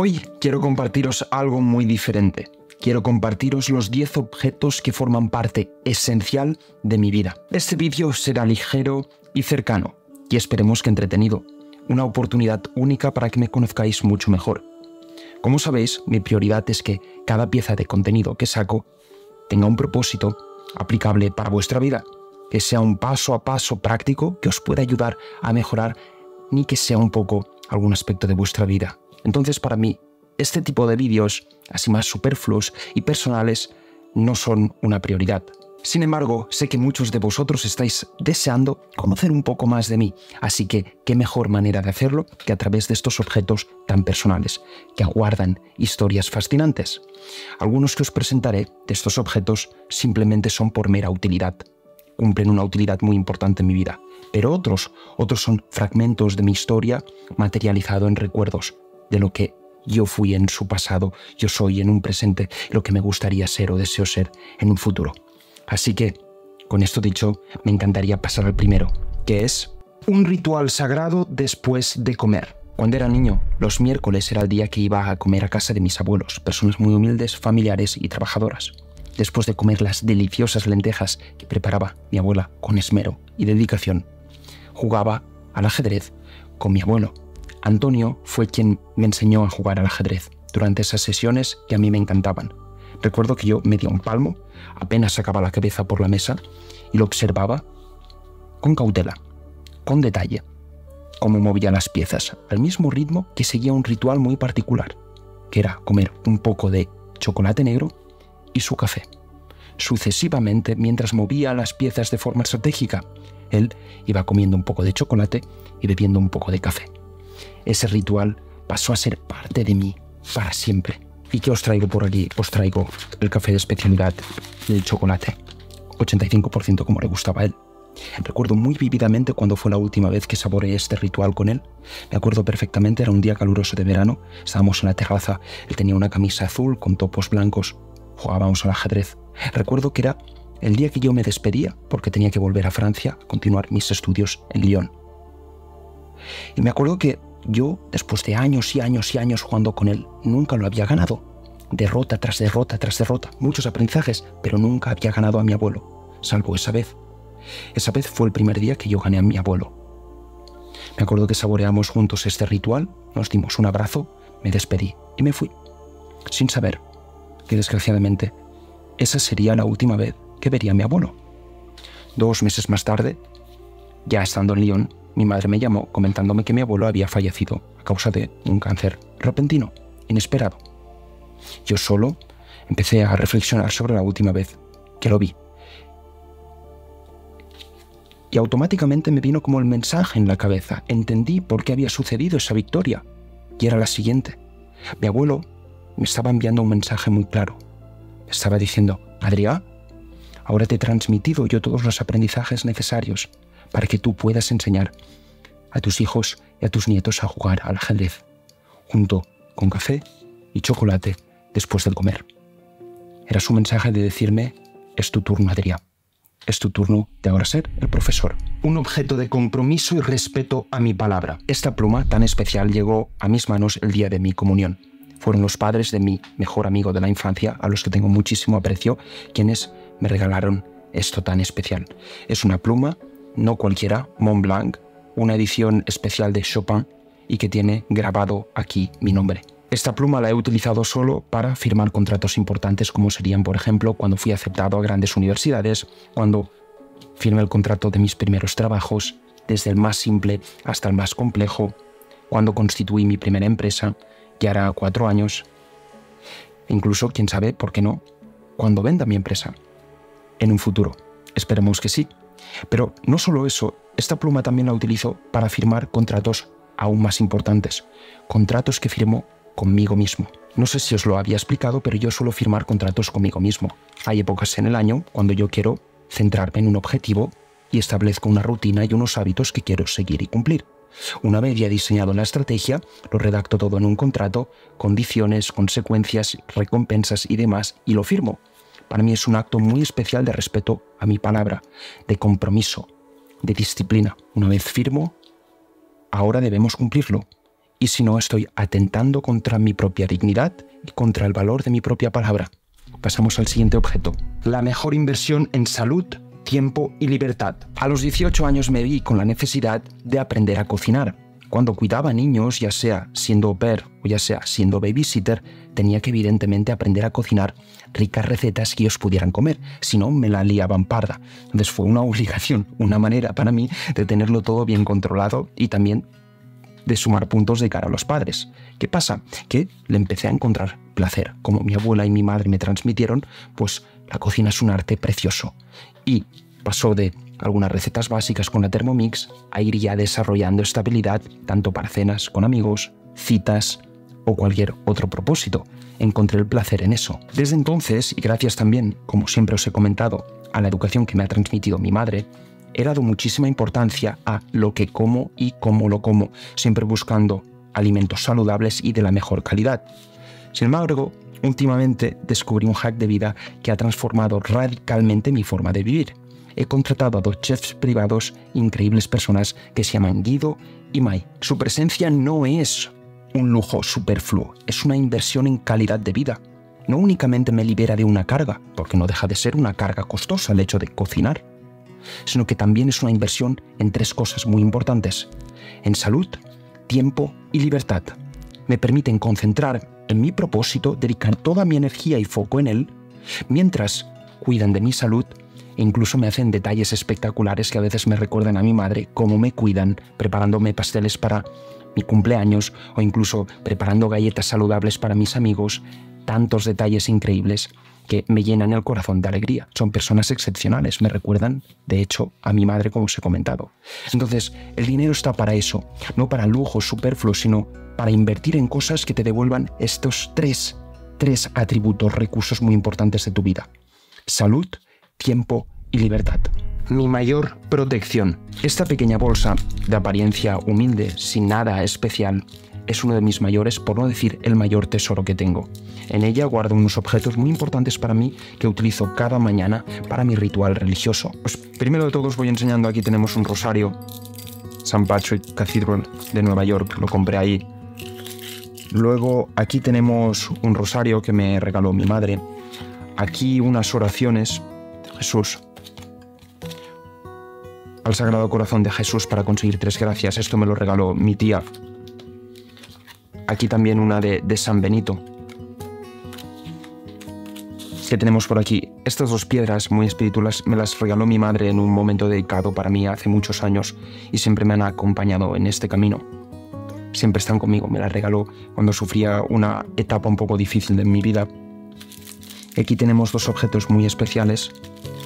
Hoy quiero compartiros algo muy diferente. Quiero compartiros los 10 objetos que forman parte esencial de mi vida. Este vídeo será ligero y cercano, y esperemos que entretenido. Una oportunidad única para que me conozcáis mucho mejor. Como sabéis, mi prioridad es que cada pieza de contenido que saco tenga un propósito aplicable para vuestra vida, que sea un paso a paso práctico que os pueda ayudar a mejorar, ni que sea un poco algún aspecto de vuestra vida. Entonces, para mí, este tipo de vídeos, así más superfluos y personales, no son una prioridad. Sin embargo, sé que muchos de vosotros estáis deseando conocer un poco más de mí, así que qué mejor manera de hacerlo que a través de estos objetos tan personales, que aguardan historias fascinantes. Algunos que os presentaré de estos objetos simplemente son por mera utilidad, cumplen una utilidad muy importante en mi vida, pero otros, otros son fragmentos de mi historia materializado en recuerdos de lo que yo fui en su pasado, yo soy en un presente, lo que me gustaría ser o deseo ser en un futuro. Así que, con esto dicho, me encantaría pasar al primero, que es un ritual sagrado después de comer. Cuando era niño, los miércoles era el día que iba a comer a casa de mis abuelos, personas muy humildes, familiares y trabajadoras. Después de comer las deliciosas lentejas que preparaba mi abuela con esmero y dedicación, jugaba al ajedrez con mi abuelo. Antonio fue quien me enseñó a jugar al ajedrez durante esas sesiones que a mí me encantaban. Recuerdo que yo medía un palmo, apenas sacaba la cabeza por la mesa y lo observaba con cautela, con detalle, cómo movía las piezas, al mismo ritmo que seguía un ritual muy particular, que era comer un poco de chocolate negro y su café. Sucesivamente, mientras movía las piezas de forma estratégica, él iba comiendo un poco de chocolate y bebiendo un poco de café. Ese ritual pasó a ser parte de mí para siempre. ¿Y qué os traigo por aquí? Os traigo el café de especialidad del chocolate. 85% como le gustaba a él. Recuerdo muy vividamente cuando fue la última vez que saboreé este ritual con él. Me acuerdo perfectamente, era un día caluroso de verano, estábamos en la terraza, él tenía una camisa azul con topos blancos, jugábamos al ajedrez. Recuerdo que era el día que yo me despedía porque tenía que volver a Francia a continuar mis estudios en Lyon. Y me acuerdo que yo, después de años y años y años jugando con él, nunca lo había ganado. Derrota tras derrota tras derrota, muchos aprendizajes, pero nunca había ganado a mi abuelo, salvo esa vez. Esa vez fue el primer día que yo gané a mi abuelo. Me acuerdo que saboreamos juntos este ritual, nos dimos un abrazo, me despedí y me fui, sin saber que desgraciadamente esa sería la última vez que vería a mi abuelo. Dos meses más tarde, ya estando en Lyon, mi madre me llamó comentándome que mi abuelo había fallecido a causa de un cáncer repentino, inesperado. Yo solo empecé a reflexionar sobre la última vez que lo vi. Y automáticamente me vino como el mensaje en la cabeza. Entendí por qué había sucedido esa victoria. Y era la siguiente. Mi abuelo me estaba enviando un mensaje muy claro. Me estaba diciendo, Adrián, ahora te he transmitido yo todos los aprendizajes necesarios para que tú puedas enseñar a tus hijos y a tus nietos a jugar al ajedrez, junto con café y chocolate después del comer. Era su mensaje de decirme, es tu turno, Adrián. Es tu turno de ahora ser el profesor. Un objeto de compromiso y respeto a mi palabra. Esta pluma tan especial llegó a mis manos el día de mi comunión. Fueron los padres de mi mejor amigo de la infancia, a los que tengo muchísimo aprecio, quienes me regalaron esto tan especial. Es una pluma no cualquiera, Mont Blanc, una edición especial de Chopin y que tiene grabado aquí mi nombre. Esta pluma la he utilizado solo para firmar contratos importantes como serían, por ejemplo, cuando fui aceptado a grandes universidades, cuando firmé el contrato de mis primeros trabajos, desde el más simple hasta el más complejo, cuando constituí mi primera empresa, ya hará cuatro años, incluso, quién sabe, por qué no, cuando venda mi empresa, en un futuro. Esperemos que sí. Pero no solo eso, esta pluma también la utilizo para firmar contratos aún más importantes, contratos que firmo conmigo mismo. No sé si os lo había explicado, pero yo suelo firmar contratos conmigo mismo. Hay épocas en el año cuando yo quiero centrarme en un objetivo y establezco una rutina y unos hábitos que quiero seguir y cumplir. Una vez ya diseñado la estrategia, lo redacto todo en un contrato, condiciones, consecuencias, recompensas y demás, y lo firmo. Para mí es un acto muy especial de respeto a mi palabra, de compromiso, de disciplina. Una vez firmo, ahora debemos cumplirlo. y si no estoy atentando contra mi propia dignidad y contra el valor de mi propia palabra. Pasamos al siguiente objeto. La mejor inversión en salud, tiempo y libertad. A los 18 años me vi con la necesidad de aprender a cocinar. Cuando cuidaba niños, ya sea siendo au o ya sea siendo babysitter, tenía que evidentemente aprender a cocinar ricas recetas que ellos pudieran comer, si no me la liaban parda. Entonces fue una obligación, una manera para mí de tenerlo todo bien controlado y también de sumar puntos de cara a los padres. ¿Qué pasa? Que le empecé a encontrar placer. Como mi abuela y mi madre me transmitieron, pues la cocina es un arte precioso. Y pasó de algunas recetas básicas con la Thermomix a ir ya desarrollando estabilidad tanto para cenas con amigos, citas o cualquier otro propósito. Encontré el placer en eso. Desde entonces, y gracias también, como siempre os he comentado, a la educación que me ha transmitido mi madre, he dado muchísima importancia a lo que como y cómo lo como, siempre buscando alimentos saludables y de la mejor calidad. Sin embargo, últimamente descubrí un hack de vida que ha transformado radicalmente mi forma de vivir. He contratado a dos chefs privados, increíbles personas que se llaman Guido y Mai. Su presencia no es un lujo superfluo, es una inversión en calidad de vida. No únicamente me libera de una carga, porque no deja de ser una carga costosa el hecho de cocinar, sino que también es una inversión en tres cosas muy importantes, en salud, tiempo y libertad. Me permiten concentrar en mi propósito, dedicar toda mi energía y foco en él, mientras cuidan de mi salud incluso me hacen detalles espectaculares que a veces me recuerdan a mi madre, cómo me cuidan, preparándome pasteles para mi cumpleaños o incluso preparando galletas saludables para mis amigos, tantos detalles increíbles que me llenan el corazón de alegría. Son personas excepcionales, me recuerdan, de hecho, a mi madre como os he comentado. Entonces, el dinero está para eso, no para lujos superfluos, sino para invertir en cosas que te devuelvan estos tres, tres atributos, recursos muy importantes de tu vida. Salud, tiempo y libertad. Mi mayor protección. Esta pequeña bolsa, de apariencia humilde, sin nada especial, es uno de mis mayores, por no decir el mayor tesoro que tengo. En ella guardo unos objetos muy importantes para mí que utilizo cada mañana para mi ritual religioso. Pues primero de todo os voy enseñando, aquí tenemos un rosario, St. Patrick Cathedral de Nueva York, lo compré ahí. Luego aquí tenemos un rosario que me regaló mi madre. Aquí unas oraciones Jesús al Sagrado Corazón de Jesús para conseguir tres gracias. Esto me lo regaló mi tía Aquí también una de, San Benito. Que tenemos por aquí. Estas dos piedras muy espirituales me las regaló mi madre en un momento dedicado para mí hace muchos años y siempre me han acompañado en este camino. Siempre están conmigo. Me las regaló cuando sufría una etapa un poco difícil de mi vida. Aquí tenemos dos objetos muy especiales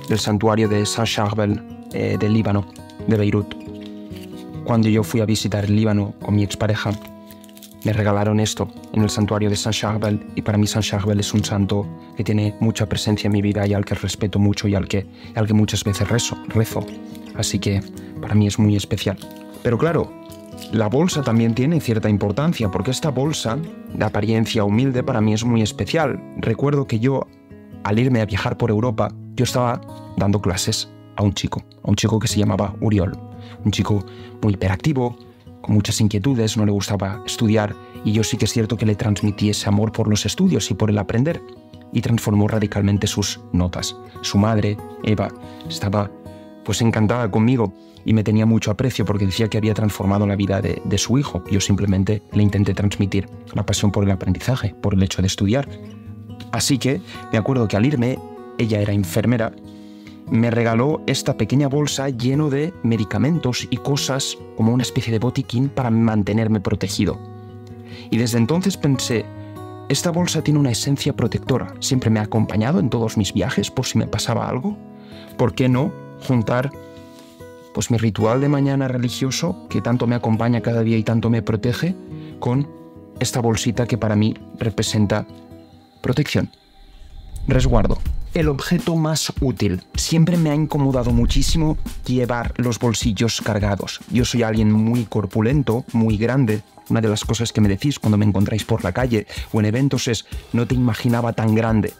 del santuario de Saint-Charbel eh, del Líbano, de Beirut. Cuando yo fui a visitar el Líbano con mi expareja, me regalaron esto en el santuario de Saint Charbel y para mí Saint Charbel es un santo que tiene mucha presencia en mi vida y al que respeto mucho y al que, al que muchas veces rezo, rezo. Así que para mí es muy especial. Pero claro, la bolsa también tiene cierta importancia porque esta bolsa, de apariencia humilde, para mí es muy especial. Recuerdo que yo, al irme a viajar por Europa, yo estaba dando clases a un chico, a un chico que se llamaba Uriol, un chico muy hiperactivo, con muchas inquietudes, no le gustaba estudiar y yo sí que es cierto que le transmití ese amor por los estudios y por el aprender y transformó radicalmente sus notas. Su madre, Eva, estaba pues encantada conmigo y me tenía mucho aprecio porque decía que había transformado la vida de, de su hijo. Yo simplemente le intenté transmitir la pasión por el aprendizaje, por el hecho de estudiar. Así que me acuerdo que al irme, ella era enfermera me regaló esta pequeña bolsa lleno de medicamentos y cosas como una especie de botiquín para mantenerme protegido. Y desde entonces pensé, esta bolsa tiene una esencia protectora, siempre me ha acompañado en todos mis viajes por si me pasaba algo. ¿Por qué no juntar pues mi ritual de mañana religioso que tanto me acompaña cada día y tanto me protege con esta bolsita que para mí representa protección, resguardo el objeto más útil. Siempre me ha incomodado muchísimo llevar los bolsillos cargados. Yo soy alguien muy corpulento, muy grande. Una de las cosas que me decís cuando me encontráis por la calle o en eventos es no te imaginaba tan grande.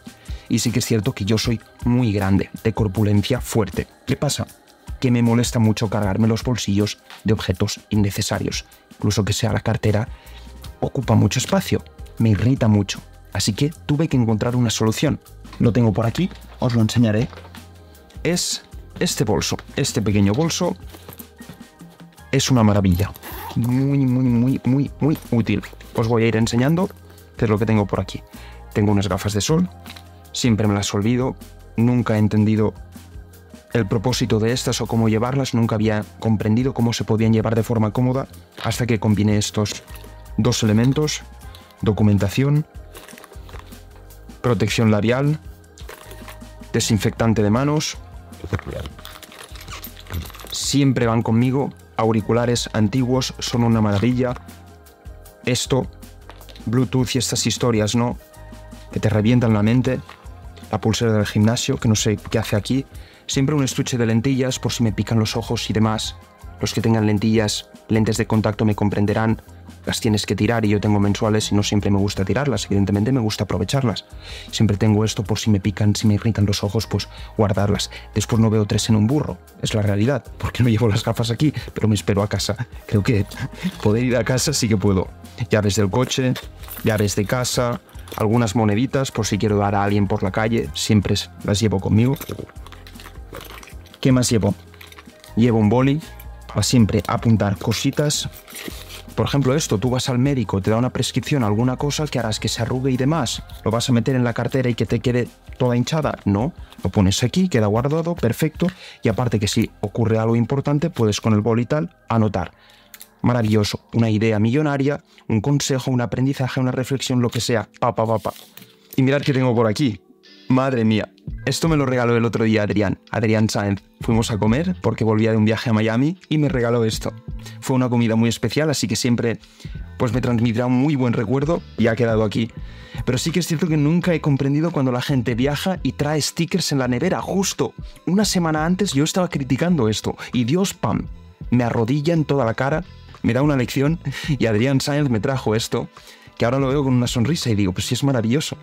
Y sí que es cierto que yo soy muy grande, de corpulencia fuerte. ¿Qué pasa? Que me molesta mucho cargarme los bolsillos de objetos innecesarios. Incluso que sea la cartera ocupa mucho espacio, me irrita mucho. Así que tuve que encontrar una solución. Lo tengo por aquí, os lo enseñaré. Es este bolso, este pequeño bolso. Es una maravilla. Muy, muy, muy, muy, muy útil. Os voy a ir enseñando qué es lo que tengo por aquí. Tengo unas gafas de sol, siempre me las olvido, nunca he entendido el propósito de estas o cómo llevarlas, nunca había comprendido cómo se podían llevar de forma cómoda hasta que combiné estos dos elementos, documentación, protección labial, desinfectante de manos, siempre van conmigo, auriculares antiguos son una maravilla, esto, Bluetooth y estas historias, ¿no? Que te revientan la mente, la pulsera del gimnasio, que no sé qué hace aquí, Siempre un estuche de lentillas por si me pican los ojos y demás. Los que tengan lentillas, lentes de contacto me comprenderán. Las tienes que tirar y yo tengo mensuales y no siempre me gusta tirarlas. Evidentemente me gusta aprovecharlas. Siempre tengo esto por si me pican, si me irritan los ojos, pues guardarlas. Después no veo tres en un burro. Es la realidad. Porque no llevo las gafas aquí, pero me espero a casa. Creo que poder ir a casa sí que puedo. Llaves del coche, llaves de casa, algunas moneditas por si quiero dar a alguien por la calle. Siempre las llevo conmigo. ¿Qué más llevo? Llevo un boli para siempre apuntar cositas. Por ejemplo, esto, tú vas al médico, te da una prescripción, alguna cosa que harás que se arrugue y demás. ¿Lo vas a meter en la cartera y que te quede toda hinchada? No, lo pones aquí, queda guardado, perfecto. Y aparte que si ocurre algo importante, puedes con el boli tal anotar. Maravilloso, una idea millonaria, un consejo, un aprendizaje, una reflexión, lo que sea. Pa, pa. Y mirad qué tengo por aquí. Madre mía, esto me lo regaló el otro día Adrián, Adrián Sáenz. Fuimos a comer porque volvía de un viaje a Miami y me regaló esto. Fue una comida muy especial, así que siempre pues me transmitirá un muy buen recuerdo y ha quedado aquí. Pero sí que es cierto que nunca he comprendido cuando la gente viaja y trae stickers en la nevera. Justo una semana antes yo estaba criticando esto y Dios, pam, me arrodilla en toda la cara, me da una lección y Adrián Sáenz me trajo esto, que ahora lo veo con una sonrisa y digo, pues sí es maravilloso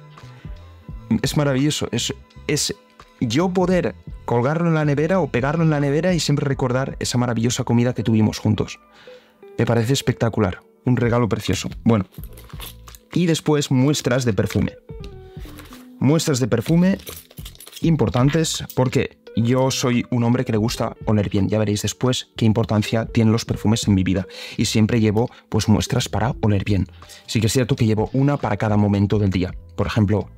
es maravilloso. Es, es yo poder colgarlo en la nevera o pegarlo en la nevera y siempre recordar esa maravillosa comida que tuvimos juntos. Me parece espectacular. Un regalo precioso. Bueno. Y después muestras de perfume. Muestras de perfume importantes porque yo soy un hombre que le gusta oler bien. Ya veréis después qué importancia tienen los perfumes en mi vida. Y siempre llevo pues muestras para oler bien. Sí que es cierto que llevo una para cada momento del día. Por ejemplo,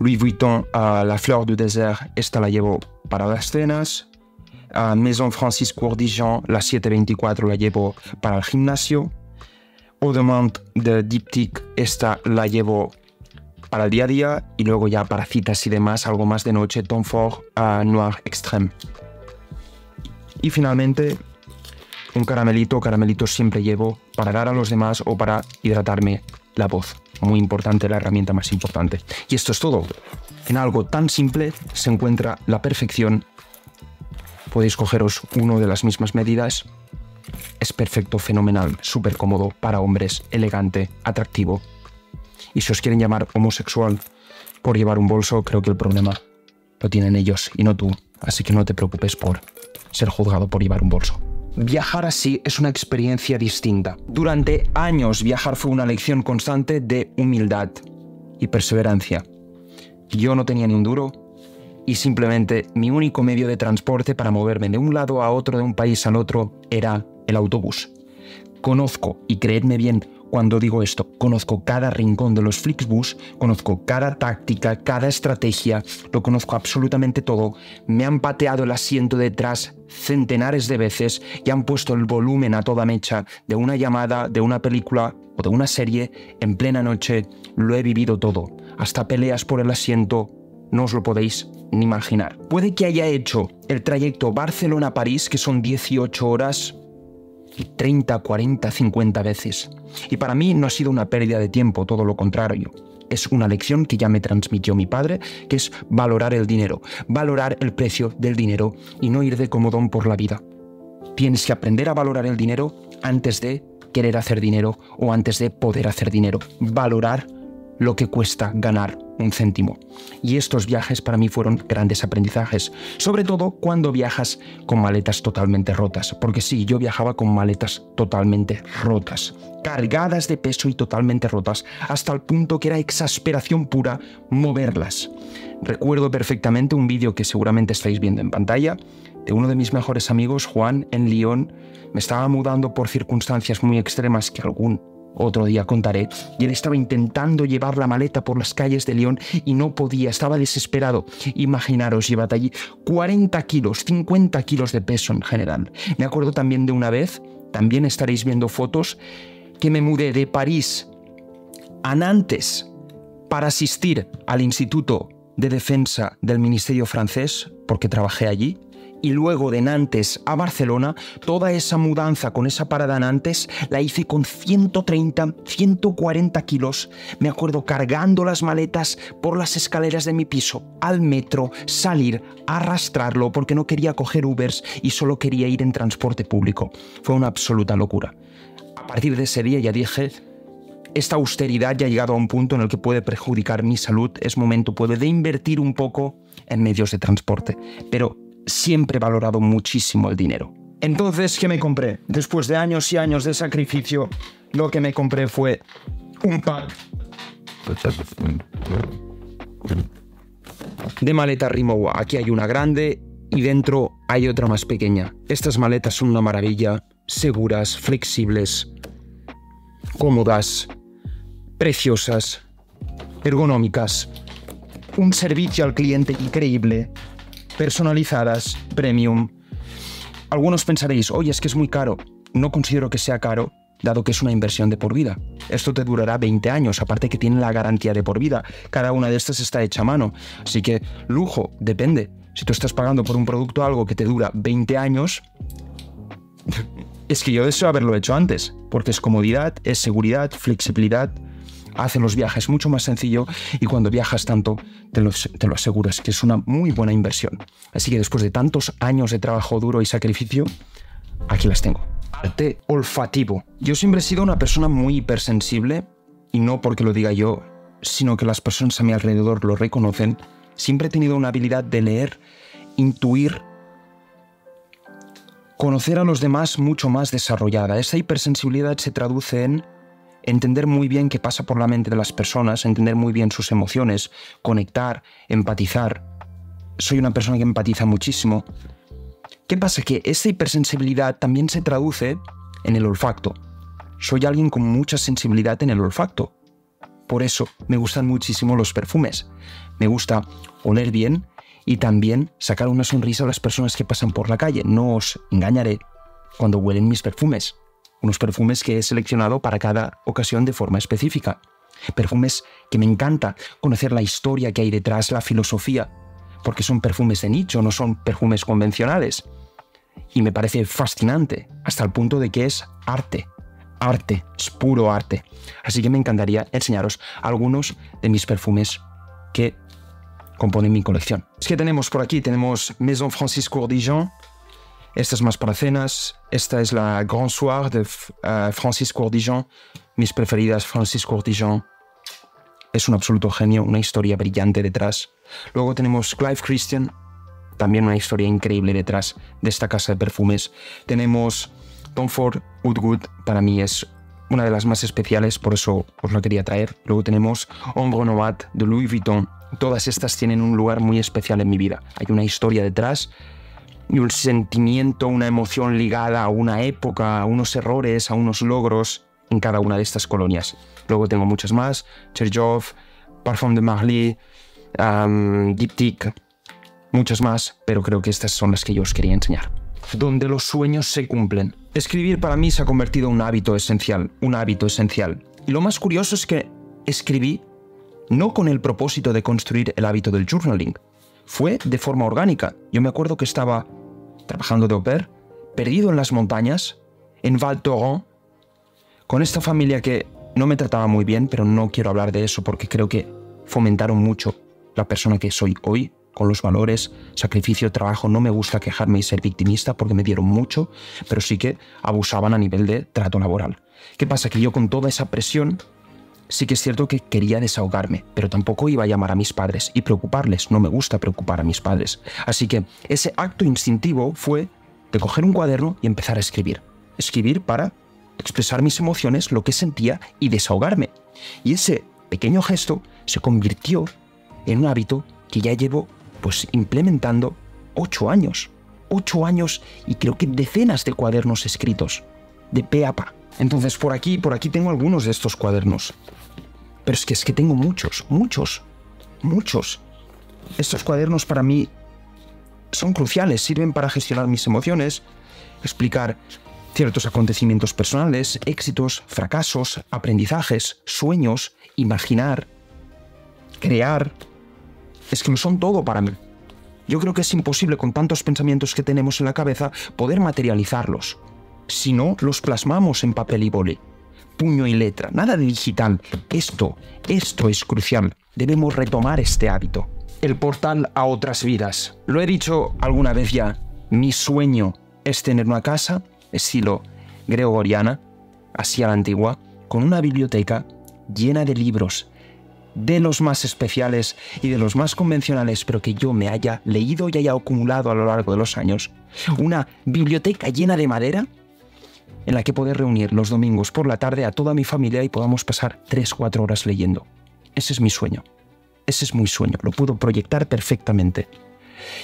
Louis Vuitton, la fleur du désert, esta la llevo para las cenas. Maison Francis Courdijan, la 724 la llevo para el gimnasio. Audemont de Diptyque, esta la llevo para el día a día y luego ya para citas y demás, algo más de noche, Tom Ford Noir Extreme. Y finalmente, un caramelito, caramelito siempre llevo para dar a los demás o para hidratarme la voz muy importante, la herramienta más importante. Y esto es todo. En algo tan simple se encuentra la perfección. Podéis cogeros uno de las mismas medidas. Es perfecto, fenomenal, súper cómodo para hombres, elegante, atractivo. Y si os quieren llamar homosexual por llevar un bolso, creo que el problema lo tienen ellos y no tú. Así que no te preocupes por ser juzgado por llevar un bolso. Viajar así es una experiencia distinta. Durante años viajar fue una lección constante de humildad y perseverancia. Yo no tenía ni un duro y simplemente mi único medio de transporte para moverme de un lado a otro, de un país al otro, era el autobús. Conozco, y creedme bien, cuando digo esto. Conozco cada rincón de los Flixbus, conozco cada táctica, cada estrategia, lo conozco absolutamente todo. Me han pateado el asiento detrás centenares de veces y han puesto el volumen a toda mecha de una llamada, de una película o de una serie en plena noche. Lo he vivido todo, hasta peleas por el asiento. No os lo podéis ni imaginar. Puede que haya hecho el trayecto Barcelona-París, que son 18 horas, 30, 40, 50 veces. Y para mí no ha sido una pérdida de tiempo, todo lo contrario. Es una lección que ya me transmitió mi padre, que es valorar el dinero, valorar el precio del dinero y no ir de comodón por la vida. Tienes que aprender a valorar el dinero antes de querer hacer dinero o antes de poder hacer dinero. Valorar lo que cuesta ganar un céntimo. Y estos viajes para mí fueron grandes aprendizajes, sobre todo cuando viajas con maletas totalmente rotas, porque sí, yo viajaba con maletas totalmente rotas, cargadas de peso y totalmente rotas, hasta el punto que era exasperación pura moverlas. Recuerdo perfectamente un vídeo que seguramente estáis viendo en pantalla de uno de mis mejores amigos, Juan, en Lyon. Me estaba mudando por circunstancias muy extremas que algún otro día contaré, y él estaba intentando llevar la maleta por las calles de León y no podía, estaba desesperado. Imaginaros, llevad allí 40 kilos, 50 kilos de peso en general. Me acuerdo también de una vez, también estaréis viendo fotos, que me mudé de París a Nantes para asistir al Instituto de Defensa del Ministerio francés, porque trabajé allí y luego de Nantes a Barcelona, toda esa mudanza con esa parada en Nantes la hice con 130, 140 kilos. Me acuerdo cargando las maletas por las escaleras de mi piso al metro, salir, arrastrarlo porque no quería coger Ubers y solo quería ir en transporte público. Fue una absoluta locura. A partir de ese día ya dije, esta austeridad ya ha llegado a un punto en el que puede perjudicar mi salud, es momento puede de invertir un poco en medios de transporte. Pero siempre he valorado muchísimo el dinero. Entonces, ¿qué me compré? Después de años y años de sacrificio, lo que me compré fue un pack de maleta Rimowa. Aquí hay una grande y dentro hay otra más pequeña. Estas maletas son una maravilla, seguras, flexibles, cómodas, preciosas, ergonómicas, un servicio al cliente increíble, personalizadas, premium. Algunos pensaréis, oye, es que es muy caro. No considero que sea caro, dado que es una inversión de por vida. Esto te durará 20 años, aparte que tiene la garantía de por vida. Cada una de estas está hecha a mano. Así que, lujo, depende. Si tú estás pagando por un producto algo que te dura 20 años, es que yo deseo haberlo hecho antes, porque es comodidad, es seguridad, flexibilidad, hace los viajes mucho más sencillo y cuando viajas tanto te lo, te lo aseguras que es una muy buena inversión. Así que después de tantos años de trabajo duro y sacrificio, aquí las tengo. Arte olfativo. Yo siempre he sido una persona muy hipersensible y no porque lo diga yo, sino que las personas a mi alrededor lo reconocen. Siempre he tenido una habilidad de leer, intuir, conocer a los demás mucho más desarrollada. Esa hipersensibilidad se traduce en entender muy bien qué pasa por la mente de las personas, entender muy bien sus emociones, conectar, empatizar. Soy una persona que empatiza muchísimo. ¿Qué pasa? Que esa hipersensibilidad también se traduce en el olfacto. Soy alguien con mucha sensibilidad en el olfacto. Por eso me gustan muchísimo los perfumes. Me gusta oler bien y también sacar una sonrisa a las personas que pasan por la calle. No os engañaré cuando huelen mis perfumes unos perfumes que he seleccionado para cada ocasión de forma específica. Perfumes que me encanta conocer la historia que hay detrás, la filosofía, porque son perfumes de nicho, no son perfumes convencionales. Y me parece fascinante, hasta el punto de que es arte. Arte, es puro arte. Así que me encantaría enseñaros algunos de mis perfumes que componen mi colección. Es que tenemos por aquí, tenemos Maison Francis Cour Dijon, esta es más para cenas. Esta es la Grand Soir de uh, Francis Courdijon. Mis preferidas, Francis Courdijon. Es un absoluto genio, una historia brillante detrás. Luego tenemos Clive Christian, también una historia increíble detrás de esta casa de perfumes. Tenemos Tom Ford Woodwood, para mí es una de las más especiales, por eso os la quería traer. Luego tenemos Ombre Nomad de Louis Vuitton. Todas estas tienen un lugar muy especial en mi vida. Hay una historia detrás y un sentimiento, una emoción ligada a una época, a unos errores, a unos logros en cada una de estas colonias. Luego tengo muchas más, Cherjov, Parfum de Marly, um, muchas más, pero creo que estas son las que yo os quería enseñar. Donde los sueños se cumplen. Escribir para mí se ha convertido en un hábito esencial, un hábito esencial. Y lo más curioso es que escribí no con el propósito de construir el hábito del journaling, fue de forma orgánica. Yo me acuerdo que estaba trabajando de au pair, perdido en las montañas, en Val Thorens, con esta familia que no me trataba muy bien, pero no quiero hablar de eso porque creo que fomentaron mucho la persona que soy hoy, con los valores, sacrificio, trabajo. No me gusta quejarme y ser victimista porque me dieron mucho, pero sí que abusaban a nivel de trato laboral. ¿Qué pasa? Que yo con toda esa presión sí que es cierto que quería desahogarme, pero tampoco iba a llamar a mis padres y preocuparles. No me gusta preocupar a mis padres. Así que ese acto instintivo fue de coger un cuaderno y empezar a escribir. Escribir para expresar mis emociones, lo que sentía y desahogarme. Y ese pequeño gesto se convirtió en un hábito que ya llevo pues implementando ocho años. Ocho años y creo que decenas de cuadernos escritos, de pe a pa. Entonces por aquí, por aquí tengo algunos de estos cuadernos. Pero es que es que tengo muchos, muchos, muchos. Estos cuadernos para mí son cruciales, sirven para gestionar mis emociones, explicar ciertos acontecimientos personales, éxitos, fracasos, aprendizajes, sueños, imaginar, crear. Es que lo son todo para mí. Yo creo que es imposible con tantos pensamientos que tenemos en la cabeza poder materializarlos. Si no, los plasmamos en papel y boli. Puño y letra, nada de digital. Esto, esto es crucial. Debemos retomar este hábito. El portal a otras vidas. Lo he dicho alguna vez ya. Mi sueño es tener una casa estilo gregoriana, así a la antigua, con una biblioteca llena de libros, de los más especiales y de los más convencionales, pero que yo me haya leído y haya acumulado a lo largo de los años. Una biblioteca llena de madera en la que poder reunir los domingos por la tarde a toda mi familia y podamos pasar 3-4 horas leyendo. Ese es mi sueño. Ese es mi sueño. Lo puedo proyectar perfectamente.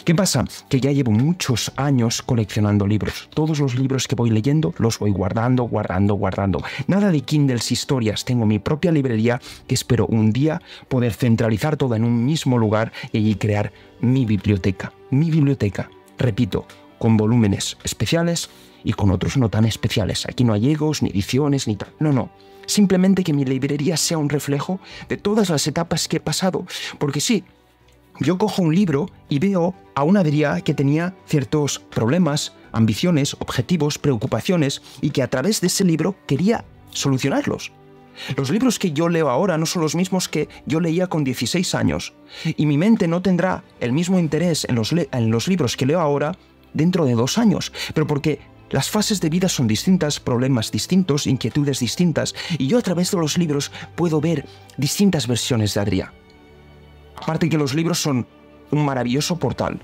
¿Qué pasa? Que ya llevo muchos años coleccionando libros. Todos los libros que voy leyendo los voy guardando, guardando, guardando. Nada de Kindles historias. Tengo mi propia librería que espero un día poder centralizar todo en un mismo lugar y allí crear mi biblioteca. Mi biblioteca. Repito, con volúmenes especiales y con otros no tan especiales. Aquí no hay egos, ni ediciones, ni tal. No, no. Simplemente que mi librería sea un reflejo de todas las etapas que he pasado. Porque sí, yo cojo un libro y veo a una Adrià que tenía ciertos problemas, ambiciones, objetivos, preocupaciones y que a través de ese libro quería solucionarlos. Los libros que yo leo ahora no son los mismos que yo leía con 16 años y mi mente no tendrá el mismo interés en los, en los libros que leo ahora dentro de dos años, pero porque las fases de vida son distintas, problemas distintos, inquietudes distintas, y yo a través de los libros puedo ver distintas versiones de Adrià. Aparte que los libros son un maravilloso portal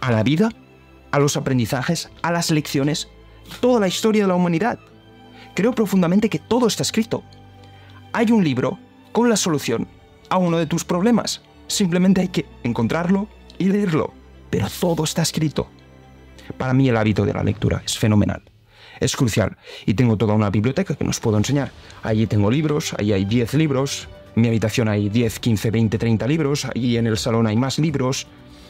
a la vida, a los aprendizajes, a las lecciones, toda la historia de la humanidad. Creo profundamente que todo está escrito. Hay un libro con la solución a uno de tus problemas. Simplemente hay que encontrarlo y leerlo. Pero todo está escrito. Para mí el hábito de la lectura es fenomenal. Es crucial. Y tengo toda una biblioteca que nos puedo enseñar. Allí tengo libros, ahí hay 10 libros, en mi habitación hay 10, 15, 20, 30 libros, y en el salón hay más libros,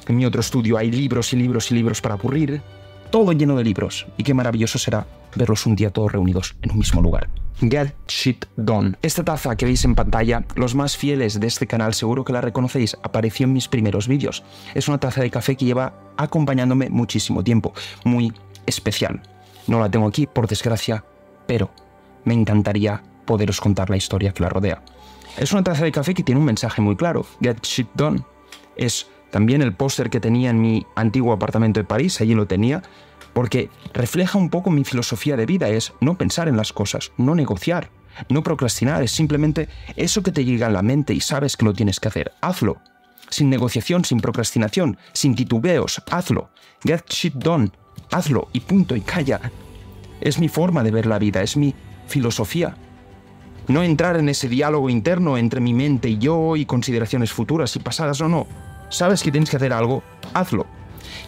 en mi otro estudio hay libros y libros y libros para aburrir, todo lleno de libros, y qué maravilloso será verlos un día todos reunidos en un mismo lugar. Get Shit Done. Esta taza que veis en pantalla, los más fieles de este canal seguro que la reconocéis, apareció en mis primeros vídeos. Es una taza de café que lleva acompañándome muchísimo tiempo, muy especial. No la tengo aquí, por desgracia, pero me encantaría poderos contar la historia que la rodea. Es una taza de café que tiene un mensaje muy claro. Get shit done. Es también el póster que tenía en mi antiguo apartamento de París, allí lo tenía, porque refleja un poco mi filosofía de vida, es no pensar en las cosas, no negociar, no procrastinar, es simplemente eso que te llega a la mente y sabes que lo tienes que hacer, hazlo. Sin negociación, sin procrastinación, sin titubeos, hazlo. Get shit done, hazlo y punto y calla. Es mi forma de ver la vida, es mi filosofía. No entrar en ese diálogo interno entre mi mente y yo y consideraciones futuras y pasadas o no. Sabes que tienes que hacer algo, hazlo.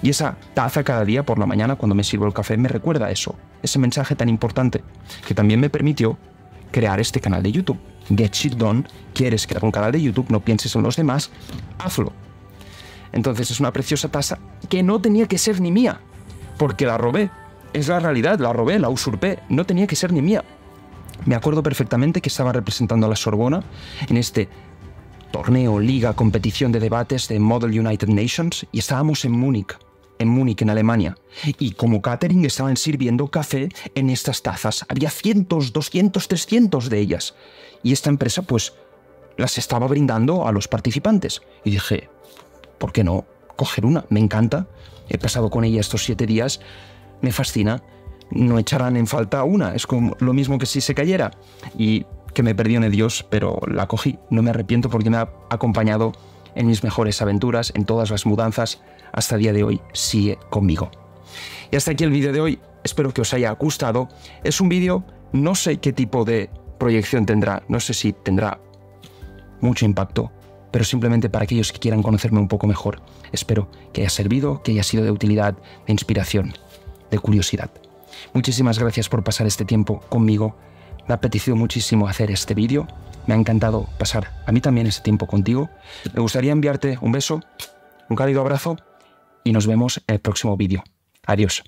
Y esa taza cada día por la mañana cuando me sirvo el café me recuerda eso, ese mensaje tan importante, que también me permitió crear este canal de YouTube. Get Shit Done, quieres crear un canal de YouTube, no pienses en los demás, hazlo. Entonces es una preciosa taza que no tenía que ser ni mía, porque la robé. Es la realidad, la robé, la usurpé, no tenía que ser ni mía. Me acuerdo perfectamente que estaba representando a la Sorbona en este torneo, liga, competición de debates de Model United Nations y estábamos en Múnich, en Múnich, en Alemania. Y como catering estaban sirviendo café en estas tazas. Había cientos, 200, 300 de ellas. Y esta empresa pues las estaba brindando a los participantes. Y dije, ¿por qué no coger una? Me encanta. He pasado con ella estos siete días. Me fascina no echarán en falta una, es como lo mismo que si se cayera. Y que me perdió Dios, pero la cogí. No me arrepiento porque me ha acompañado en mis mejores aventuras, en todas las mudanzas, hasta el día de hoy sigue conmigo. Y hasta aquí el vídeo de hoy, espero que os haya gustado. Es un vídeo, no sé qué tipo de proyección tendrá, no sé si tendrá mucho impacto, pero simplemente para aquellos que quieran conocerme un poco mejor. Espero que haya servido, que haya sido de utilidad, de inspiración, de curiosidad. Muchísimas gracias por pasar este tiempo conmigo. Me ha apetecido muchísimo hacer este vídeo. Me ha encantado pasar a mí también este tiempo contigo. Me gustaría enviarte un beso, un cálido abrazo y nos vemos en el próximo vídeo. Adiós.